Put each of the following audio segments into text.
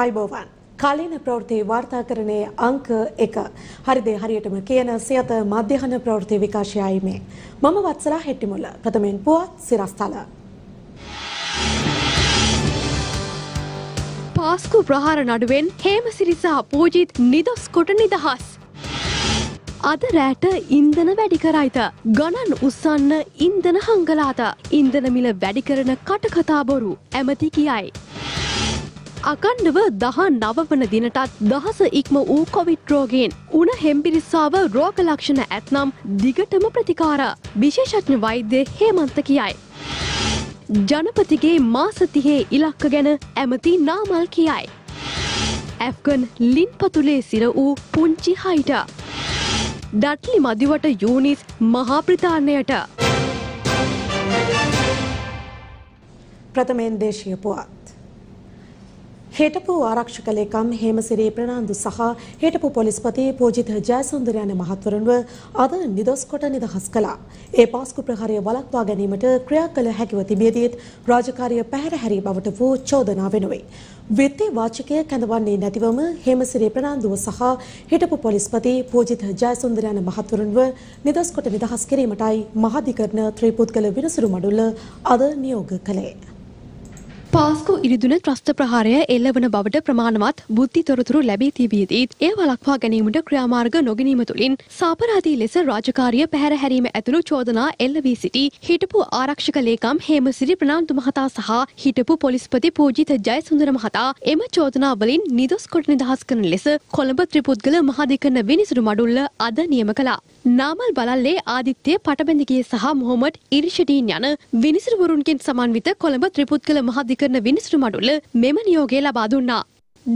අයිබෝවන් කාලීන ප්‍රවෘත්ති වාර්තාකරණයේ අංක එක හරිදේ හරියටම කියන සියත මධ්‍යහන ප්‍රවෘත්ති විකාශයයි මේ මම වත්සලා හෙට්ටිමුල්ල ප්‍රථමයෙන් පුවත් සිරස්ථල පාස්කු ප්‍රහාර නඩුවෙන් හේමසිරිසා පූජිත් නිදොස් කොට නිදහස්. අද රෑට ඉන්දන වැඩි කරයිත. ගණන් උස්සන්න ඉන්දන හංගලාත. ඉන්දන මිල වැඩි කරන කටකතා බොරු ඇමති කියයි. අකණ්ඩව දහ නවවන දිනටත් දහස ඉක්ම වූ කොවිට් රෝගයෙන් උන හෙම්පිරිස්සාව රෝග ලක්ෂණ ඇත්නම් දිගටම ප්‍රතිකාර විශේෂඥ වෛද්‍ය හේමන්ත කියයි. ජනපතිගේ මාසතිහේ ඉලක්ක ගැන ඇමති නාමල් කියයි. ඇෆ්ගන් ලින් පතුලේ සිර වූ පුංචි හයිට. ඩට්ලි මදිවට යූනිස් මහාප්‍රතාන්නයට. ප්‍රථමයෙන් දේශීය පුවත්. හිටපු ආරක්ෂක ලේකම් හේමසිරි ප්‍රනාන්දු සහ හිටපු පොලිස්පති පූජිත ජයසුන්දර යන මහත්වරුන්ව අද නිදොස් කොට නිදහස් කළා. ඒ පාස්කු ප්‍රහාරය වළක්වා ගැනීමට ක්‍රියා කළ හැකිව තිබියදීත් රාජකාරිය පැහැර හැරී බවට වූ චෝදනා වෙනුයි. විත්ති වාචකය කැඳවන්නේ නැතිවම හේමසිරි ප්‍රනාන්දුව සහ හිටපු පොලිස්පති පූජිත ජයසුන්දර යන මහත්වරුන්ව නිදොස් කොට නිදහස් කිරීමටයි මහාධිකරණ ත්‍රිපුද්ගල විනසුරු මඩුල්ල අද නියෝග කළේ. පාස්කු ඉරිදුන ත්‍රස්ත ප්‍රහාරය එල්ලවන බවට ප්‍රමාණවත් බුද්ධි තොරතුරු ලැබී තිබියදීත් එය වළක්වා ගැනීමට ක්‍රියාමාර්ග නොගැනීම තුළින් සාපරාධී ලෙස රාජකාරිය පැහැර හැරීම ඇතුළු චෝදනා එල්ල වී සිටි හිටපු ආරක්ෂක ලේකම් හේමසිරි ප්‍රනාන්දු මහතා සහ හිටපු පොලිස්පති පූජිත ජයසුන්දර මහතා එම චෝදනා වලින් නිදොස් කොට නිදහස් කරන ලෙස කොළඹ ත්‍රිපුද්ගල මහාධිකරණ විනිසුරු මඩුල්ල අද නියම කළා. නාමල් බලල්ලේ ආදිත්‍ය පටබැඳිගේ සහ මොහොමඩ් ඉරිෂඩීන් යන විනිසුරුවරුන්ගෙන් සමන්විත කොළඹ ත්‍රිපුද්ගල මහාධිකරණ විනිසුරු මඩුල්ල මෙම නියෝගය ලබා දුන්නා.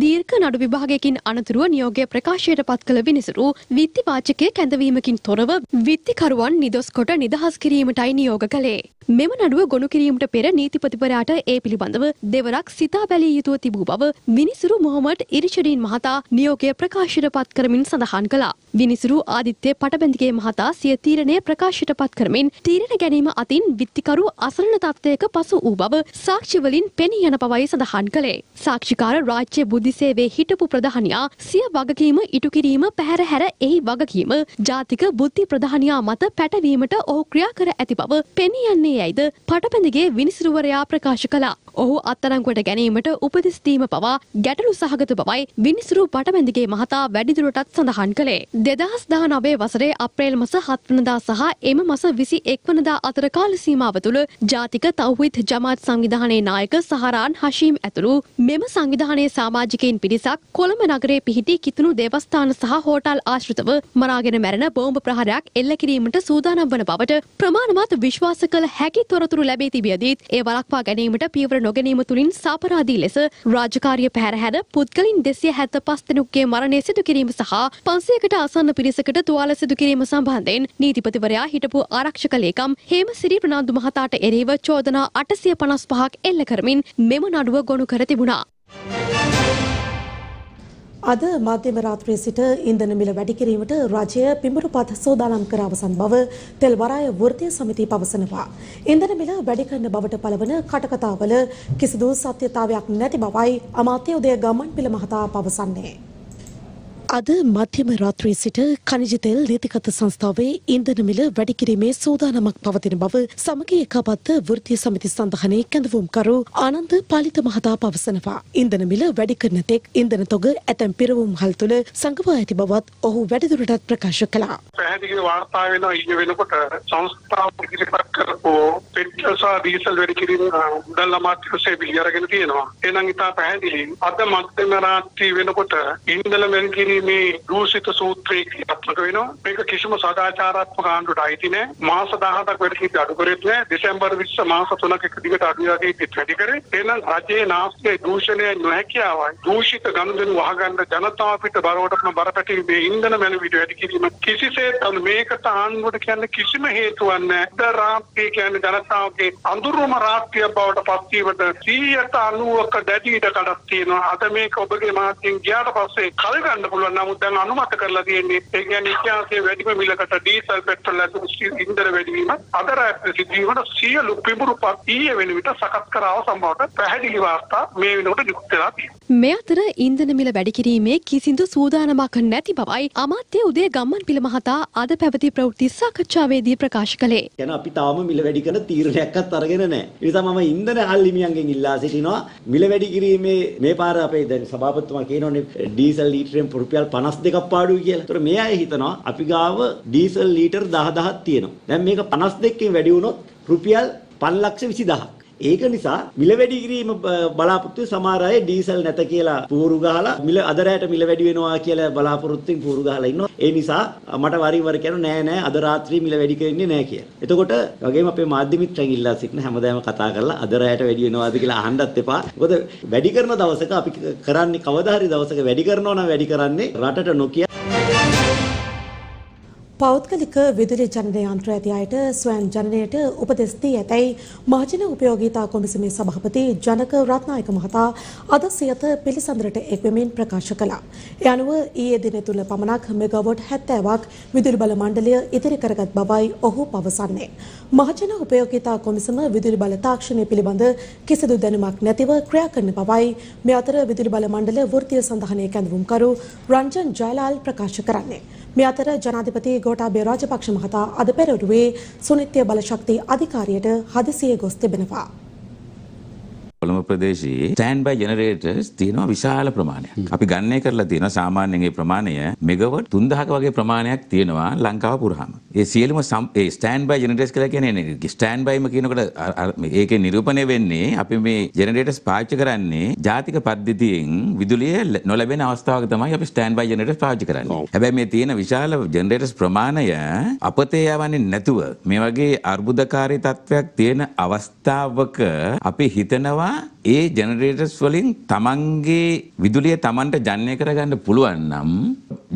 දීර්ඝ නඩු විභාගයකින් අනතුරුව නියෝගය ප්‍රකාශයට පත් කළ විනිසුරු විත්ති වාචකය කැඳවීමකින් තොරව විත්තිකරුවන් නිදොස් කොට නිදහස් කිරීමටයි නියෝග කළේ. මෙම නඩුව ගොනු කිරීමට පෙර නීතිපතිවරයාට ඒ පිළිබඳව දෙවරක් සිතා බැලිය යුතුව තිබූ බව විනිසුරු මොහොමඩ් ඉරිෂඩීන් මහතා නියෝගය ප්‍රකාශයට පත් කරමින් සඳහන් කළා. විනිසුරු ආදිත්‍ය පටබැඳිගේ මහතා සිය තීරණය ප්‍රකාශයට පත් කරමින් තීරණ ගැනීම අතින් විත්තිකරු අසරණ තත්ත්වයක පසු වූ බව සාක්ෂිවලින් පෙනී යන බවයි සඳහන් කළේ. සාක්ෂිකාර රාජ්‍ය බුද්ධිසේවේ හිටපු ප්‍රධානයා සිය වගකීම ඉටු කිරීම පැහැර හැර එහි වගකීම ජාතික බුද්ධි ප්‍රධානයා මත පැටවීමට ඔහු ක්‍රියා කර ඇති බව පෙනී යන්නේ යැයිද පටපැඳගේ විනිසුරුවරයා ප්‍රකාශ කළා. ඔහු අත්තරංගුවට ගැනීමට උපදෙස් දීම පවා ගැටලු සහගත බවයි විනිසුරු පටබැඳගේ මහතා වැඩිදුරටත් සඳහන් කළේ. දෙදහස් දහ නවේ වසරේ අප්‍රේල් මස හත්වනදා සහ එම මස විසි එක්වනදා අතර කාල සීමාව තුළ ජාතික තව්විත් ජමාත් සංවිධානයේ නායක සහරාන් හශීම් ඇතුළු මෙම සංවිධානයේ සාමාජිකයින් පිරිසක් කොළඹ නගරේ පිහිටි කිතුුණු දේවස්ථාන සහ හෝටල් ආශ්‍රිතව මරාගෙන මැරෙන බෝම්භ ප්‍රහාරයක් එල්ල කිරීමට සූදානම් වන බවට ප්‍රමාණවත් විශ්වාස කළ හැකි තොරතුරු ලැබී තිබියදීත් ඒ වලක්වා ගැනීමට පියවර නොගැනීම තුළින් සාපරාධී ලෙස රාජකාරිය පැහැරහැර පුද්ගලින් දෙසිය හැත්ත පස් දෙනෙකුගේ මරණය සිදු කිරීම සහ පන්සයකට අසන්න පිරිසකට තුවාල සිදු කිරීම සම්බන්ධයෙන් නීතිපතිවරයා හිටපු ආරක්ෂක ලේකම් හේම සිරි ප්‍රනාන්දු මහතාට එරේව චෝදනා අටසිය පනස් පහක් එල්ල කරමින් මෙම නඩුව ගොනු කර තිබුණා. අද මධ්‍යම රාත්‍රියේ සිට ඉන්ධන මිල වැඩි කිරීමට රජය පිඹුරුපත් සෝදානම් කර අවසන් බව තෙල් වරාය වෘත්තීය සමිතිය පවසනවා. ඉන්ධන මිල වැඩි කරන බවට පළවන කටකතාවල කිසිදු සත්‍යතාවයක් නැති බවයි අමාත්‍ය උදය ගමන් පිළ මහතා පවසන්නේ. අද මධ්‍යම රාත්‍රී සිට කනිජතෙල් නීතිකත සංස්ථාවේ ඉන්ධන මිල වැඩිකිරීමේ සූදානමක් පවතින බව සමග එකපත්ත වෘතිය සමිති සඳහනේ කැඳවුම්කරු ආනන්ද පාලිත මහතා පවසනවා. ඉන්ධන මිල වැඩි කරන තෙක් ඉන්ධන තොග ඇතැම් පිරවුම් හල් තුළ සංගවා ඇති බවත් ඔහු වැඩිදුරටත් ප්‍රකාශ කළා. පැහැදිලි වාර්තා වෙනවා ඊයේ වෙනකොට සංස්ථාව ඉදිරිපත් කරපු පෙට්‍රල් සහ ඩීසල් වැඩි කිරීම මුදල් අමාත්‍යාංශයේ පිළි අරගෙන තියෙනවා. එහෙනම් ඉතා පැහැදිලි අද මධ්‍යම රාත්‍රී වෙනකොට ඉන්ධන වැඩි කිරීම මේ දූෂිත සූත්‍රයේ ක්‍රියාත්මක වෙනවා. මේක කිසිම සදාචාරාත්මක ආණ්ඩුවට අයිති නෑ. මාස 17ක් වැඩ සිට අඩු කරෙත් නෑ. දෙසැම්බර් 20 මාස 3ක එක දිගට අඩු යකේ වැඩි කරේ. එහෙනම් රජයේ නාස්තිය දූෂණය නොහැකියාවයි. දූෂිත ගනුදෙනු වහගන්න ජනතාව පිට බරවටම බරපැටි මේ ඉන්ධන මැලවිඩ වැඩි කිරීම කිසිසේත් පුළුවන් මේකට ආණ්ඩුවට කියන්න කිසිම හේතුවක් නැහැ. ද රාත්‍රිය කියන්නේ ජනතාවගේ අඳුරුම රාත්‍රිය බවට පත්වීමට 190ක දැඩි ඉඩකඩක් තියෙනවා. අද මේක ඔබගේ මාධ්‍යෙන් ගියාට පස්සේ කල් ගන්න පුළුවන්. නමුත් දැන් අනුමත කරලා තියෙන්නේ ඒ කියන්නේ ඉතිහාසයේ වැඩිම මිලකට ඩීසල් පෙට්‍රල් ඇතුළු ඉන්ධන වැඩිවීම අද රාත්‍රී සිදුවීමට සියලු පිඹුරුපත් ඊයේ වෙන විට සකස් කර අවසන් බවට පැහැදිලි වාර්තා මේ වෙනකොට නිකුත් වෙලා තියෙනවා. මේ අතර ඉන්ධන මිල වැඩි කිරීමේ කිසිදු සූදානමක් නැති බවයි අමාත්‍ය උදේ ගම්මන් පිළ මහතා අද පැවති ප්‍රවෘත්ති සාකච්ඡාවේදී ප්‍රකාශ කළේ. යන අපි තාම මිල වැඩි කරන තීරණයක්වත් අරගෙන නැහැ. ඒ නිසා මම ඉන්ධන අල්ලිමියන්ගෙන් ඉල්ලා සිටිනවා මිල වැඩි කිරීමේ මේ පාර අපේ දැන් සභාපතිතුමා කියනෝනේ ඩීසල් ලීටරෙන් රුපියල් 52ක් පාඩුයි කියලා. ඒතර මේ අය හිතනවා අපි ගාව ඩීසල් ලීටර් 10000ක් තියෙනවා. දැන් මේක 52කින් වැඩි වුණොත් රුපියල් 520000ක්. ඒක නිසා මිල වැඩි කිරීම බලාපොරොත්තු සමහර අය ඩීසල් නැත කියලා පුහුරු ගහලා මිල අද රැයට මිල වැඩි වෙනවා කියලා බලාපොරොත්තුෙන් පුහුරු ගහලා ඉන්නවා. ඒ නිසා මට වරින් වර කියනවා නෑ නෑ අද රාත්‍රියේ මිල වැඩි කරන්නේ නෑ කියලා. එතකොට වගේම අපේ මාධ්‍ය මිත්‍රයන් ඉල්ලා සිටින හැමදාම කතා කරලා අද රැයට වැඩි වෙනවාද කියලා අහන්නත් එපා. මොකද වැඩි කරන දවසක අපි කරන්නේ කවදා හරි දවසක වැඩි කරනවා නම් වැඩි කරන්නේ රටට නොකිය පෞද්ගලික විදුලි ජනන යන්ත්‍ර ඇති අයට ස්වයන් ජනනයට උපදෙස් දී ඇතැයි මහජන උපයෝගීතා කොමිසමේ සභාපති ජනක රත්නායක මහතා අද සියත පිළිසඳරට එක්වෙමින් ප්‍රකාශ කළා. ඒ අනුව ඊයේ දින තුල පමණක් මෙගාවොට් 70ක් විදුලි බල මණ්ඩලය ඉදිරි කරගත් බවයි ඔහු පවසන්නේ. මහජන උපයෝගීතා කොමිසම විදුලි බල තාක්ෂණය පිළිබඳ කිසිදු දැනුමක් නැතිව ක්‍රියා කරන බවයි මේ අතර විදුලි බල මණ්ඩල වෘත්තීය සඳහනයේ කැඳවුම්කරු රංජන් ජයලාල් ප්‍රකාශ කරන්නේ. මේ අතර ජනාධිපති ගෝඨාභය රාජපක්ෂ මහතා අද පෙරවරුවේ සුනිත්‍ය බලශක්ති අධිකාරියට හදිසියේ ගොස් තිබෙනවා. කොළඹ ප්‍රදේශයේ ස්ටෑන්ඩ් බයි ජෙනරේටර්ස් තියෙනවා විශාල ප්‍රමාණයක්. අපි ගණනය කරලා තියෙනවා සාමාන්‍යයෙන් මේ ප්‍රමාණය මෙගාවට් 3000ක වගේ ප්‍රමාණයක් තියෙනවා ලංකාව පුරාම. ඒ සියලුම ඒ ස්ටෑන්ඩ් බයි ජෙනරේටර්ස් කියලා කියන්නේ ස්ටෑන්ඩ් බයිම කියනකොට ඒකේ නිරූපණය වෙන්නේ අපි මේ ජෙනරේටර්ස් පාවිච්චි කරන්නේ ජාතික පද්ධතියෙන් විදුලිය නොලැබෙන අවස්ථාවක තමයි අපි ස්ටෑන්ඩ් බයි ජෙනරේටර්ස් පාවිච්චි කරන්නේ. හැබැයි මේ තියෙන විශාල ජෙනරේටර්ස් ප්‍රමාණය අපතේ යවන්නේ නැතුව මේ වගේ අර්බුදකාරී තත්වයක් තියෙන අවස්ථාවක අපි හිතනවා ඒ ජනරේටර්ස් වලින් තමන්ගේ විදුලිය තමන්ට ජනනය කරගන්න පුළුවන් නම්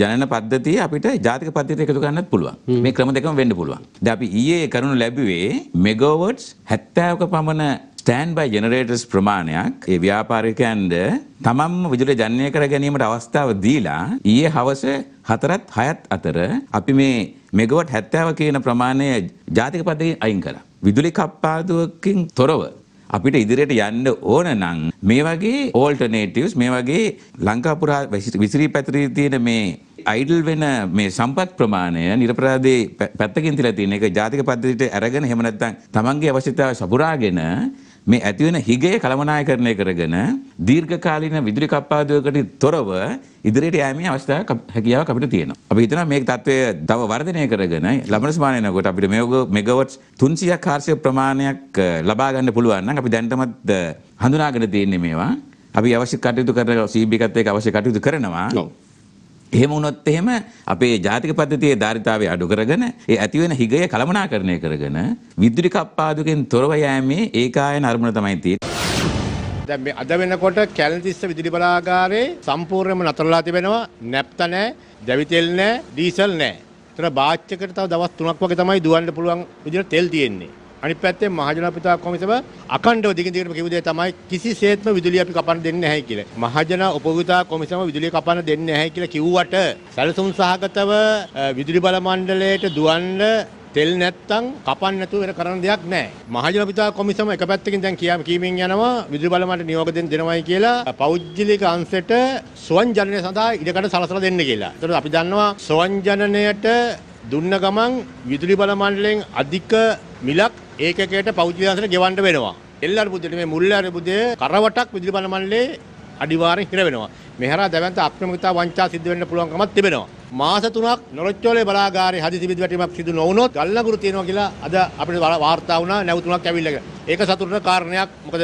ජනන පද්ධතිය අපිට ජාතික පද්ධතියට එකතු කරන්නත් පුළුවන්. මේ ක්‍රම දෙකම වෙන්න පුළුවන්. දැන් අපි ඊයේ කරුණු ලැබුවේ මෙගාවොට්ස් 70ක පමණ ස්ටෑන්ඩ් බයි ජෙනරේටර්ස් ප්‍රමාණයක් ඒ ව්‍යාපාරිකයන්ට තමන්ම විදුලිය ජනනය කර ගැනීමට අවස්ථාව දීලා ඊයේ හවස හතරත් හයත් අතර අපි මේ මෙගවට් 70 කියන ප්‍රමාණය ජාතික පද්ධතියෙන් අයින් කළා. විදුලි කප්පාදුවකින් තොරව අපිට ඉදිරියට යන්න ඕන නම් මේ වගේ ඕල්ටර්නේටිව්ස් මේ වගේ ලංකාපුරා විසිරී පැතිරී තියෙන මේ අයිඩල් වෙන මේ සම්පත් ප්‍රමාණය නිරපරාධේ පැත්තකින් තියලා තියෙන එක ජාතික පද්ධතියට අරගෙන එහෙම නැත්නම් තමන්ගේ අවශ්‍යතාවය සපුරාගෙන මේ ඇතිවෙන හිගය කළමනායකරණය කරගෙන දීර්ඝකාලීන විදුලි කප්පාදුවකට තොරව ඉදිරියට යෑමේ අවස්ථාවක් හැකියාවක් අපිට තියෙනවා. අපි හිතනවා මේ තත්ත්වය තව වර්ධනය කරගෙන ලබන සමානයනකොට අපිට මෙගවට්ස් 300ක් කාර්ෂය ප්‍රමාණයක් ලබා ගන්න පුළුවන් නම් අපි දැනටමත් හඳුනාගෙන තියෙන්නේ මේවා. අපි අවශ්‍ය කටයුතු කරන CB එකත් එක්ක අවශ්‍ය කටයුතු කරනවා. එහෙම වුණොත් එහෙම අපේ ජාතික පද්ධතියේ ධාරිතාවය අඩු කරගෙන ඒ ඇතිවෙන හිගය කළමනාකරණය කරගෙන විදුලි කප්පාදුකෙන් තොරව යෑමේ ඒකායන අරමුණ තමයි තියෙන්නේ. දැන් මේ අද වෙනකොට කැලණිතිස්ස විදුලි බලාගාරේ සම්පූර්ණයෙන්ම නතරලා තිබෙනවා. නැප්ත නැහැ, දැවිතෙල් නැහැ, ඩීසල් නැහැ. ඒතර බාච් එකට තව දවස් 3ක් වගේ තමයි දුවන්න පුළුවන් විදිහට තෙල් තියෙන්නේ. අනිත් පැත්තේ මහජනපිතා කොමිසම අකණ්ඩව දිගින් දිගටම කිව්ව දේ තමයි කිසිසේත්ම විදුලිය අපි කපන්න දෙන්නේ නැහැ කියලා. මහජන උපභෝගිතා කොමිසම විදුලිය කපන්න දෙන්නේ නැහැ කියලා කිව්වට සැලසුම් සහගතව විදුලි බල මණ්ඩලයට දුවන්න තෙල් නැත්තම් කපන්න නැතුව වෙන කරන්න දෙයක් නැහැ. මහජනපිතා කොමිසම එක පැත්තකින් දැන් කියා කීමෙන් යනවා විදුලි බල මණ්ඩල නියෝග දෙන්න දෙනවයි කියලා පෞද්ගලික අංශයට ස්වයං ජනනය සඳහා ඉඩකඩ සලසලා දෙන්න කියලා. ඒතකොට අපි දන්නවා ස්වයං ජනනයට දුන්න ගමන් විදුලි බල මණ්ඩලයෙන් අධික මිලක් ඒකකයට පෞද්ගලිකයන්ට ගෙවන්න වෙනවා. එල්ලර බුද්ධට මේ මුල් අරබුදේ කරවටක් විදුලි බල මණ්ඩලයේ අනිවාර්යෙන් හිර වෙනවා. මෙහරා දැවන්ත අක්‍රමිකතා වංචා සිද්ධ වෙන්න පුළුවන්කමක් තිබෙනවා. මාස 3ක් නොරොච්චෝලේ බලාගාරයේ හදිසි විදුලි වැටීමක් සිදු නොවුනොත් ගල්නගුරු තියෙනවා කියලා අද අපිට වාර්තා වුණා නැව තුනක් ඇවිල්ලා. ඒක සතුටුන කාරණයක්. මොකද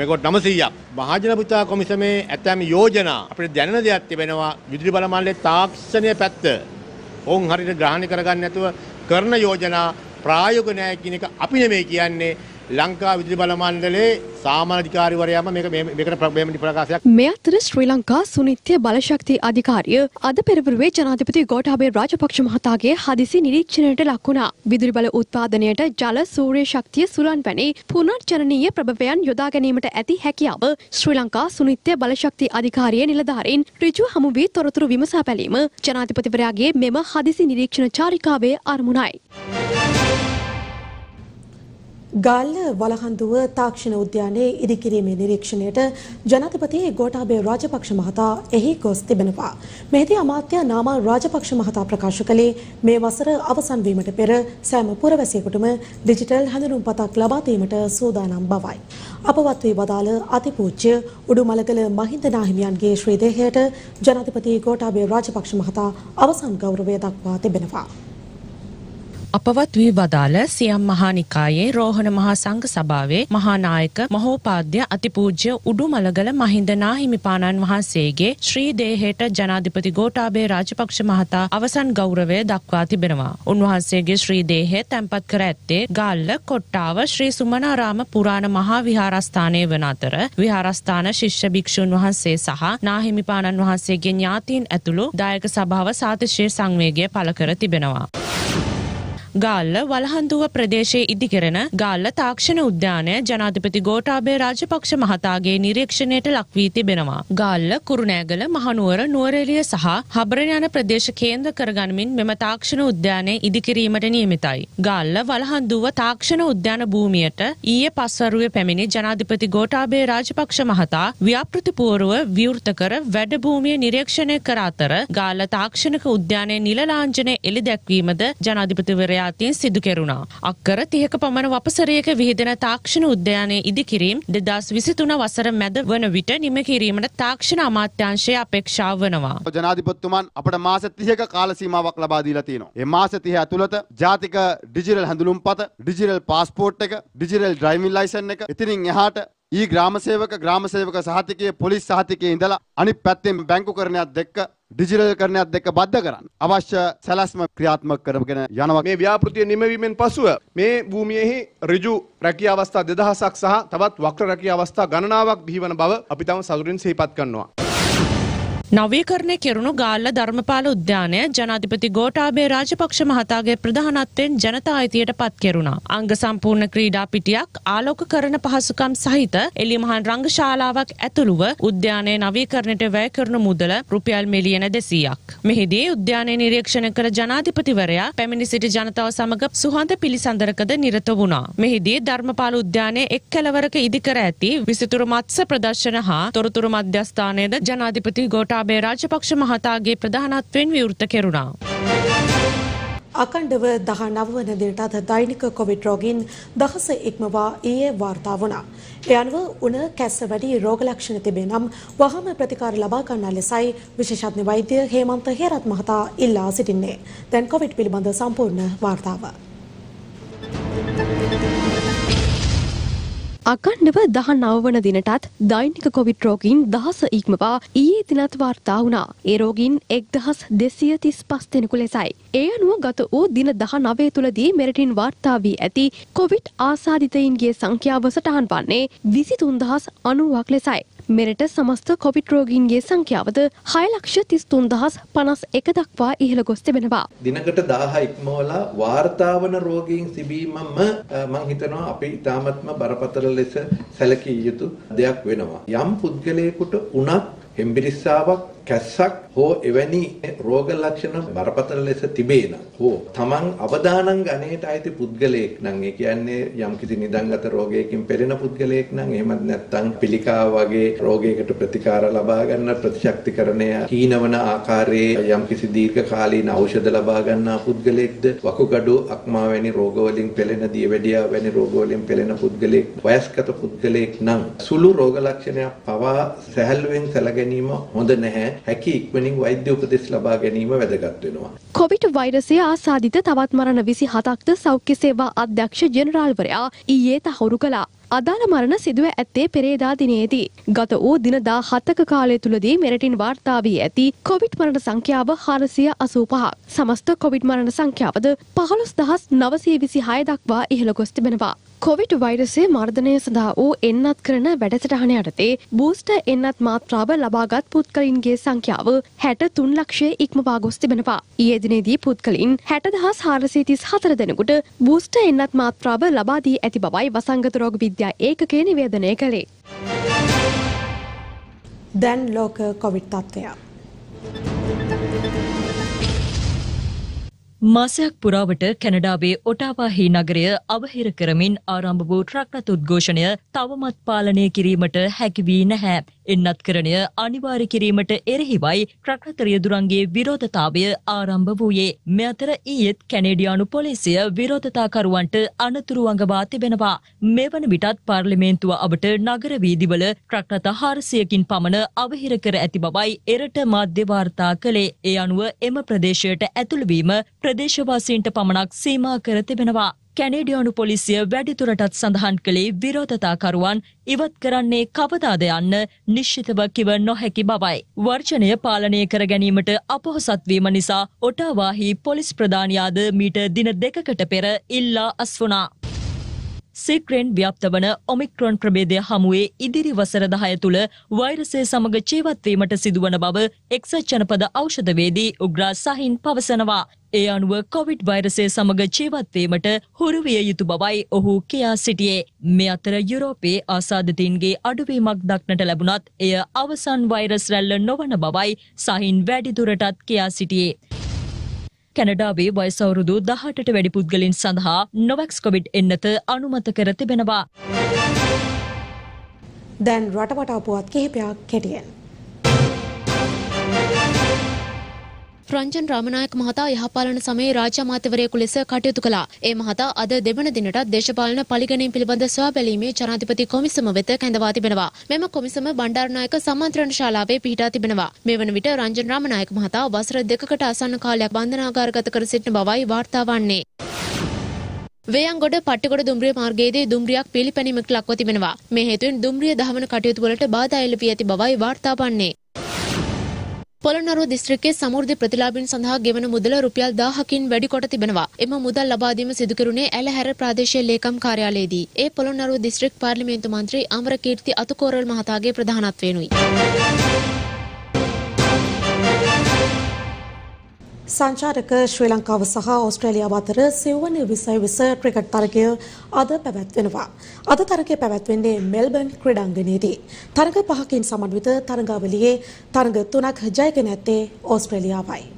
මෙගොඩ් 900ක් මහජන පුතා කොමිසමේ ඇතැම් යෝජනා අපිට දැනෙන දෙයක් තිබෙනවා විදුලි බල මණ්ඩලයේ තාක්ෂණීය පැත්ත. ඔවුන් හරියට ග්‍රහණය කරගන්න නැතුව කරන යෝජනා ප්‍රායෝගික නෑ කියන එක අපි නෙමෙයි කියන්නේ. ලංකා විදුලි බල මණ්ඩලයේ සාමාන්‍යාධිකාරිවරයාම මේක මේ- මේකට ප්‍ර- මෙවැනි ප්‍රකාශයක් මේ අතර ශ්‍රී ලංකා සුනිත්‍ය බලශක්ති අධිකාරිය අද පෙරවරුවේ ජනාධිපති ගෝඨාභය රාජපක්ෂ මහතාගේ හදිසි නිරීක්ෂණයට ලක් වුණා. විදුලි බල උත්පාදනයට ජල සූර්ය ශක්තිය සුළං වැනි පුනර්ජනනීය ප්‍රභවයන් යොදා ගැනීමට ඇති හැකියාව ශ්‍රී ලංකා සුනිත්‍ය බලශක්ති අධිකාරිය නිලධාරීන් ඍජු හමු වී තොරතුරු විමසා බැලීම ජනාධිපතිවරයාගේ මෙම හදිසි නිරීක්ෂණ චාරිකාවේ අරමුණයි. ගාල්ල වලහන්දුව තාක්ෂණ උද්‍යානයේ ඉදිකිරීමේ නිරීක්ෂණයට ජනාධිපති ගෝඨාභය රාජපක්ෂ මහතා එහි ගොස් තිබෙනවා. මෙහිදී අමාත්‍ය නාමල් රාජපක්ෂ මහතා ප්‍රකාශ කළේ මේ වසර අවසන් වීමට පෙර සෑම පුරවැසියෙකුටම ඩිජිටල් හැඳුනුම්පතක් ලබා දීමට සූදානම් බවයි. අපවත් වී වදාළ අතිපූජ්‍ය උඩුමලගල මහින්ද නාහිමියන්ගේ ශ්‍රී දේහයට ජනාධිපති ගෝඨාභය රාජපක්ෂ මහතා අවසන් ගෞරවය දක්වා තිබෙනවා. අපවත් වී වදාළ සියම් මහානිකායේ රෝහණ මහා සංඝ සභාවේ මහානායක මහෝපාද්‍ය අතිපූජ්‍ය උඩුමලගල මහින්ද නාහිමිපාණන් වහන්සේගේ ශ්‍රී දේහයට ජනාධිපති ගෝඨාභය රාජපක්ෂ මහතා අවසන් ගෞරවය දක්වා තිබෙනවා. උන්වහන්සේගේ ශ්‍රී දේහය තැන්පත් කර ඇත්තේ ගාල්ල කොට්ටාව ශ්‍රී සුමනාරාම පුරාණ මහා විහාරස්ථානය වන අතර විහාරස්ථාන ශිෂ්‍ය භික්ෂූන් වහන්සේ සහ නාහිමිපාණන් වහන්සේගේ ඥාතීන් ඇතුළු දායක සභාව සාතිශය සංවේගය පළ කර තිබෙනවා. ගාල්ල වලහන්දුව ප්‍රදේශයේ ඉදිකරන ගාල්ල තාක්ෂණ උද්‍යානය ජනාධිපති ගෝඨාභය රාජපක්ෂ මහතාගේ නිරීක්ෂණයට ලක් වී තිබෙනවා. ගාල්ල කුරුණෑගල මහනුවර නුවරඑළිය සහ හබරණ යන ප්‍රදේශ කේන්ද්‍ර කරගනිමින් මෙම තාක්ෂණ උද්‍යානය ඉදිකිරීමට නියමිතයි. ගාල්ල වලහන්දුව තාක්ෂණ උද්‍යාන භූමියට ඊයේ පස්වරුවේ පැමිණි ජනාධිපති ගෝඨාභය රාජපක්ෂ මහතා ව්‍යාපෘතිපූර්ව විවෘත කර වැඩ භූමිය නිරීක්ෂණය කර අතර ගාල්ල තාක්ෂණික උද්‍යානයේ නිල ලාංඡනය එළි දැක්වීමද ජනාධිපතිවරයා අතින් සිදු කෙරුණා. අක්කර තිහක පමණ වපසරයක විහිදෙන තාක්ෂණ උද්‍යානයේ ඉදිකිරීම් දෙදස් විසිතුන වසර මැද වන විට නිම කිරීමට තාක්ෂණ අමාත්‍යංශය අපේක්ෂා වනවා. ජනාධිපතිතුමන් අපට මාස 30ක කාල සීමාවක් ලබා දීලා තියෙනවා. මේ මාස 30 ඇතුළත ජාතික ඩිජිටල් හැඳුනුම්පත, ඩිජිටල් පාස්පෝර්ට් එක, ඩිජිටල් ඩ්‍රයිවිං ලයිසන් එක, ඉතින් එහාට ඊ ග්‍රාමසේවක ග්‍රාමසේවක සහතිකයේ පොලිස් සහතිකයේ ඉඳලා අනිත් පැත්තෙන් බැංකු කරණයක් දෙක්ක ඩිජිටල් කරණයක් දෙක්ක බද්ධ කරන්න. අවශ්‍ය සැලැස්ම ක්‍රියාත්මක කරගෙන යනවා. මේ ව්‍යාපෘතිය නිමවීමෙන් පසුව මේ භූමියෙහි ඍජු රැකිය අවස්ථා දෙදහසක් සහ තවත් වක්‍ර රැකිය අවස්ථා ගණනාවක් බිහිවන බව අපි තම සතුරින් සිහිපත් කරනවා. නවීකරණය කෙරුණු ගාල්ල ධර්මපාල උද්‍යානය ජනාධිපති ගෝඨාභය රාජපක්ෂ මහතාගේ ප්‍රධානත්වයෙන් ජනතා අයිතියට පත් කෙරුණා. අංග සම්පූර්ණ ක්‍රීඩා පිටියක් ආලෝකකරණ පහසුකම් සහිත එලිමහන් රංගශාලාවක් ඇතුළුව උද්‍යානය නවීකරණයට වැය කරනු මුදල රුපියල් මිලියන දෙසීයක්. මෙහිදී උද්‍යානය නිරීක්ෂණ කර ජනාධිපතිවරයා පැමිණි සිටි ජනතාව සමග සුහඳ පිළිසඳරකද නිරත වුණා. මෙහිදී ධර්මපාල උද්‍යානය එක් කැලවරක ඉදිකර ඇති විසිතුරු මත්ස ප්‍රදර්ශන හා තොරතුරු මධ්‍යස්ථානයද ජනාධිපති ගෝඨාභය රාජපක්ෂ මහතාගේ ප්‍රධානත්වයෙන් විවෘත කෙරුණා. අකණ්ඩව දහ නව වන දිනට අද දෛනික කොවිඩ් රෝගීන් දහස ඉක්මවා ඊයේ වාර්තා වුණා. ඒ අනුව උණ කැස්ස වැඩි රෝග ලක්ෂණ තිබේ නම් වහම ප්‍රතිකාර ලබා ගන්නා ලෙසයි විශේෂඥ වෛද්‍ය හේමන්ත හේරත් මහතා ඉල්ලා සිටින්නේ. දැන් කොවිඩ් පිළිබඳ සම්පූර්ණ වාර්තාව. අකණ්ඩව දහ නවවන දිනටත් දෛනික කොවිඩ් රෝගීන් දහස ඉක්මවා ඊයේ දිනත් වාර්තා වුණා. ඒ රෝගීන් එක් දහස් දෙසිය තිස් පස් දෙනෙකු ලෙසයි. ඒ අනුව ගත වූ දින දහ නවය තුළදී මෙරටින් වාර්තා වී ඇති කොවිඩ් ආසාධිතයින්ගේ සංඛ්‍යාව සටහන් වන්නේ විසි තුන්දහස් අනුවක් ලෙසයි. මෙරට සමස්ත කොවිඩ් රෝගීන්ගේ සංඛ්‍යාවද හය ලක්ෂ තිස් තුන්දහස් පනස් එක දක්වා ඉහළ ගොස් තිබෙනවා. දිනකට 1000 ඉක්මවලා වාර්තාවන රෝගීන් සිබීමම මම හිතනවා අපි ඉතාමත්ම බරපතල ලෙස සැලකිය යුතු දෙයක් වෙනවා. යම් පුද්ගලයෙකුට උනත් හෙම්බිරිස්සාවක් කැස්සක් හෝ එවැනි රෝග ලක්ෂණ බරපතල ලෙස තිබේන හෝ තමන් අවදානම් ගණයට අයිති පුද්ගලයෙක් නම් ඒ කියන්නේ යම්කිසි නිදන්ගත රෝගයකින් පෙළෙන පුද්ගලයෙක් නම් එහෙමත් නැත්නම් පිළිකාව වගේ රෝගයකට ප්‍රතිකාර ලබා ගන්න ප්‍රතිශක්තිකරණය හීනවන ආකාරයේ යම්කිසි දීර්ඝ කාලීන ඖෂධ ලබා ගන්නා පුද්ගලයෙක්ද වකුගඩු අක්මා වැනි රෝගවලින් පෙළෙන දියවැඩියා වැනි රෝගවලින් පෙළෙන පුද්ගලයෙක් වයස්ගත පුද්ගලයෙක් නම් සුළු රෝග ලක්ෂණයක් පවා සැහැල්ලුවෙන් සැලගෙන ගැනීම හොඳ නැහැ. හැකි ඉක්මනින් වෛද්‍ය උපදෙස් ලබා ගැනීම වැදගත් වෙනවා. කොවිඩ් වෛරසය ආසාධිත තවත් මරණ විසි හතක්ද සෞඛ්‍ය සේවා අධ්‍යක්ෂ ජෙනරාල්වරයා ඊයේ තහවුරු කළා. අදාළ මරණ සිදුව ඇත්තේ පෙරේදා දිනේදී. ගත වූ දින දා හතක කාලය තුළදී මෙරටින් වාර්තා වී ඇති කොවිඩ් මරණ සංඛ්‍යාව හාරසිය අසූ පහක්. සමස්ත කොවිඩ් මරණ සංඛ්‍යාවද පහළොස් දහස් නවසය විසි හය දක්වා ඉහළ ගොස් තිබෙනවා. කොවිඩ් වෛරසය මර්ධනය සඳහා වූ එන්නත් කරන වැඩසටහන යටතේ බූස්ට එන්නත් මාත්‍රාව ලබාගත් පුද්ගලින්ගේ සංඛ්‍යාව හැට තුන් ලක්ෂය ඉක්මවා ගොස් තිබෙනවා. ඊයේ දිනේදී පුද්ගලින් හැට දහස් හාරසීතිස් හතර දෙනෙකුට බූස්ට එන්නත් මාත්‍රාව ලබාදී ඇති බවයි වසංගත රෝග විද්‍යා ඒකකය නිවේදනය කළේ. දැන් ලෝක කොවිඩ් තත්ත්වයක්. මාසයක් පුරාවට කැනඩාවේ ඔටාවාහි නගරය අවහිර කරමින් ආරම්භ වූ ට්‍රක්රත උද්ඝෝෂණය තවමත් පාලනය කිරීමට හැකිවී නැහැ. එන්නත් කරණය අනිවාර්ය කිරීමට එරෙහිවයි ට්‍රක්රත රියදුරන්ගේ විරෝධතාවය ආරම්භ වූයේ. මෙ අතර ඊයේත් කැනේඩියානු පොලිසිය විරෝධතාකරුවන්ට අනතුරු අඟවා තිබෙනවා. මෙවන විටත් පාර්ලිමේන්තුව අවට නගර වීදිවල ට්‍රක්රත හාරසියකින් පමණ අවහිර කර ඇති බවයි එරට මාධ්‍ය වාර්තා කළේ. ඒ අනුව එම ප්‍රදේශයට ඇතුළුවීම ප්‍රදේශවාසීන්ට පමණක් සීමා කර තිබෙනවා. කැනේඩියානු පොලිසිය වැඩිතුරටත් සඳහන් කළේ විරෝධතාකරුවන් ඉවත් කරන්නේ කවදාද යන්න නිශ්චිතව කිව නොහැකි බවයි. වර්ජනය පාලනය කර ගැනීමට අපොහොසත්වීම නිසා ඔටාවාහි පොලිස් ප්‍රධානයාද මීට දින දෙකකට පෙර ඉල්ලා අස්වුනා. සික්‍රෙන් ව්‍යප්ත වන ඔමික්‍රොන් ප්‍රබේදය හමුවේ ඉදිරි වසර දහය තුළ වෛරසය සමග ජීවත්වීමට සිදුවන බව එක්සත් ජනපද ඖෂධවේදී උග්‍රා සහින් පවසනවා. ඒ අනුව කොවිඩ් වෛරසය සමග ජීවත්වීමට හුරුවිය යුතු බවයි ඔහු කියා සිටියේ. මේ අතර යුරෝපයේ ආසාධතීන්ගේ අඩුවීමක් දක්නට ලැබුණත් එය අවසන් වෛරස් රැල්ල නොවන බවයි සහින් වැඩිදුරටත් කියා සිටියේ. කැනඩාවේ වයසවුරුදු දහටට වැඩි පුද්ගලින් සඳහා නොවැක්ස් කොවිඩ් එන්නත අනුමත කර තිබෙනවා. දැන් රටවටා පුවත් කිහිපයක් කෙටියෙන්. රංජන් රාමනායක මහතා යහපාලන සමයේ රාජ්‍ය අමාත්‍යවරයෙකු ලෙස කටයුතු කළා. ඒ මහතා අද දෙවන දිනටත් දේශපාලන පරිගණීම් පිළිබඳ සොයා බැලීමේ ජනාධිපති කොමිසම වෙත කැඳවා තිබෙනවා. මෙම කොමිසම බණ්ඩාරනායක සම්මන්ත්‍රණ ශාලාවේ පිහිටා තිබෙනවා. මේ වන විට රංජන් රාමනායක මහතා වසර දෙකකට ආසන්න කාලයක් බන්ධනාගාරගත කර සිටින බවයි වාර්තා වන්නේ. වේයන්ගොඩ පට්ටිගොඩ දුම්රිය මාර්ගයේදී දුම්රියක් පිළිපැනීමක් ලක්ව තිබෙනවා. මේ හේතුවෙන් දුම්රිය දහවන කටයුතු වලට බාධා එල්ල වී ඇති බවයි වාර්තා වන්නේ. පොළොන්නරුව දිස්ත්‍රික්කයේ සමෘද්ධි ප්‍රතිලාභීන් සඳහා ගෙවන මුදල රුපියල් 1000කින් වැඩි කොට තිබෙනවා. එම මුදල් ලබා දීම සිදු කෙරුණේ ඇලහැර ප්‍රාදේශීය ලේකම් කාර්යාලයේදී. ඒ පොළොන්නරුව දිස්ත්‍රික් පාර්ලිමේන්තු මන්ත්‍රී අමරකීර්ති අතුකෝරල් මහතාගේ ප්‍රධානත්වයෙනුයි. සංචාරක ශ්‍රී ලංකාව සහ ඕස්ට්‍රේලියාව අතර සිව්වන විසය විස ක්‍රිකට් තරගය අද පැවැත්වෙනවා. අද තරගය පැවැත්වෙන්නේ මෙල්බන් ක්‍රඩාංගනයේදී. තරග පහකින් සමන්විත තරගාවලියේ තරග තුනක් ජයගෙන ඇත්තේ ඕස්ට්‍රේලියාවයි.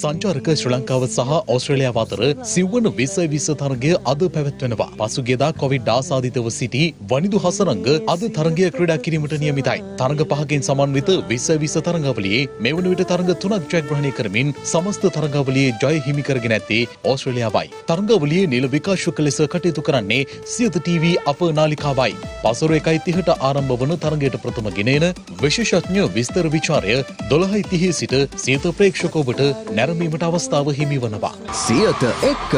සංචාරක ශ්‍රී ලංකාව සහ ඕස්ට්‍රේලියාව අතර සිව්වන විස විස තරගය අද පැවැත්වෙනවා. පසුගියදා කොවිඩ් ආසාදිතව සිටි වනිදු හසරංග අද තරගය ක්‍රීඩා කිරීමට නියමිතයි. තරග පහකින් සමන්විත විස විස තරගාවලියේ මෙවන විට තරග තුනක් ජයග්‍රහණය කරමින් සමස්ත තරගාවලියේ ජය හිමි කරගෙන ඇත්තේ ඕස්ට්‍රේලියාවයි. තරගාවලියේ නිල විකාශක ලෙස කටයුතු කරන්නේ සියත TV අප නාලිකාවයි. පසුර එකයි තිහට ආරම්භ වන තරගයට ප්‍රථම ගෙනන විශේෂඥ විස්තර විචාරය දොළහයි තිහේ සිට සියත ප්‍රේක්ෂකෝවට නැරඹීමට අවස්ථාව හිමි වනවා. සියත එක්ක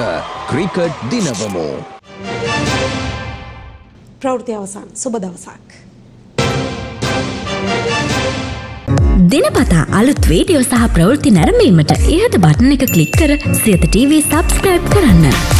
ක්‍රිකට් දිනවමු. ප්‍රවෘති අවසන් සුබ දවසක්. දිනපතා අලුත් වීඩියෝ සහ ප්‍රවෘත්ති නැරඹීමට ඉහත බටන එක ක්ලික් කර සියත TV සබස්ක්‍රයිබ් කරන්න.